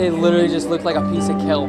it literally just looked like a piece of kelp.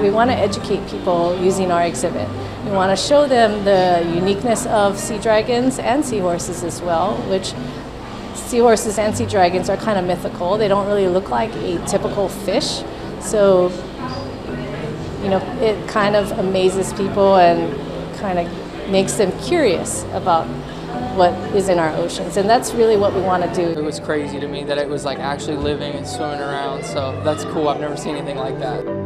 We want to educate people using our exhibit. We want to show them the uniqueness of sea dragons and seahorses as well, which seahorses and sea dragons are kind of mythical. They don't really look like a typical fish. So, you know, it kind of amazes people and kind of makes them curious about what is in our oceans. And that's really what we want to do. It was crazy to me that it was like actually living and swimming around. So that's cool. I've never seen anything like that.